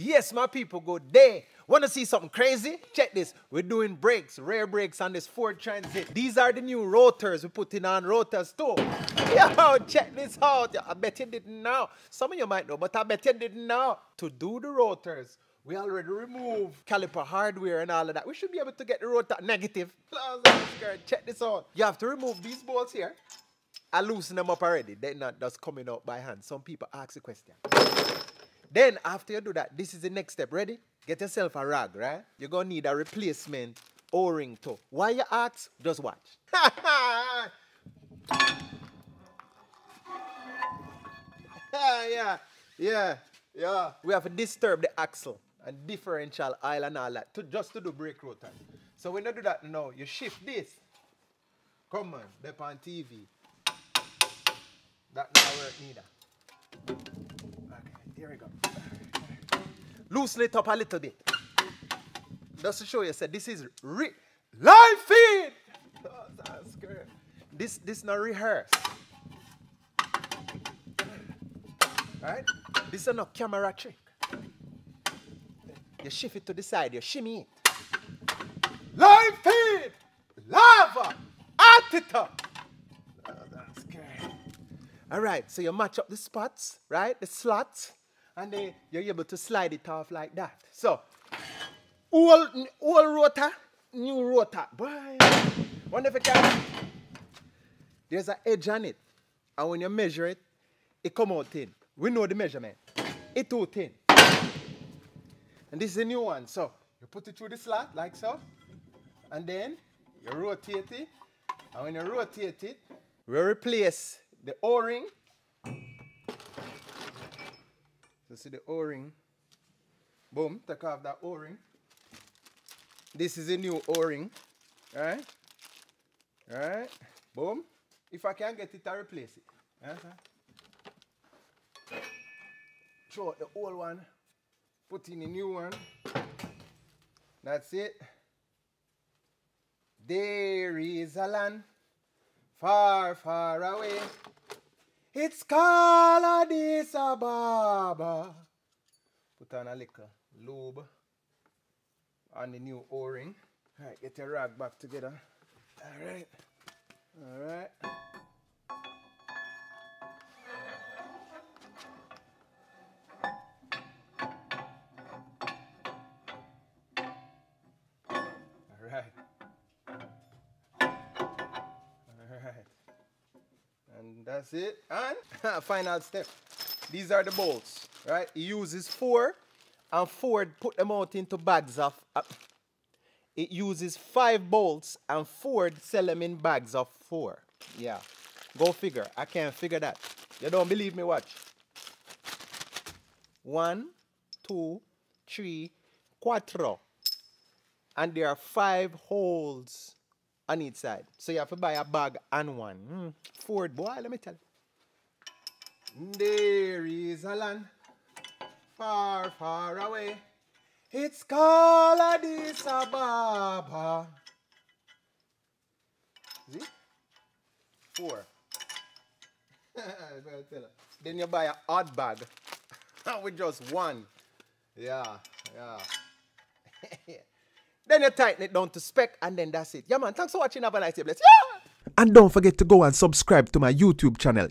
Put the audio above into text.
Yes, my people, go there. Want to see something crazy? Check this. We're doing brakes, rear brakes on this Ford Transit. These are the new rotors We're putting on rotors too. Yo, check this out. I bet you didn't know. Some of you might know, but I bet you didn't know. To do the rotors, we already removed caliper hardware and all of that. We should be able to get the rotor negative. Check this out. You have to remove these bolts here. I loosen them up already. They're not just coming out by hand. Some people ask a question. Then after you do that, this is the next step. Ready? Get yourself a rag, right? You're gonna need a replacement O-ring too. Why you ask? Just watch. yeah, yeah, yeah. We have to disturb the axle and differential oil and all that to just to do brake rotor. So when you do that now, you shift this. Come on, they're on TV. That not work neither. Here we go. Loosen it up a little bit. Just to show you, said this is re live feed. Oh, that's good. This this not rehearsed. Right? This is not camera trick. You shift it to the side, you shimmy it. Live feed! Lava! Attitude! Oh, that's good. All right, so you match up the spots, right? The slots, and then you're able to slide it off like that. So, old, old rotor, new rotor. Boy, wonder if you can. There's an edge on it, and when you measure it, it come out thin. We know the measurement. It too thin. And this is a new one. So you put it through the slot like so. And then you rotate it. And when you rotate it, we replace the O-ring. So see the O-ring. Boom, take off that O-ring. This is a new O-ring. Alright? Alright? Boom. If I can't get it, I replace it. -huh. Throw the old one put in a new one. That's it. There is a land far, far away. It's called Addis Ababa. Put on a little lube on the new O-ring. All right, get your rag back together. All right, all right. right. That's it. And final step. These are the bolts. Right? He uses four and Ford put them out into bags of uh, it uses five bolts and Ford sell them in bags of four. Yeah. Go figure. I can't figure that. You don't believe me? Watch. One, two, three, cuatro and there are five holes on each side. So you have to buy a bag and one. Mm. Ford boy, let me tell you. There is a land far, far away. It's called Addis Ababa. See? Four. then you buy a odd bag with just one. Yeah, yeah. Then you tighten it down to spec and then that's it. Yeah man, thanks for watching. Have a nice day. Bless. Yeah! And don't forget to go and subscribe to my YouTube channel.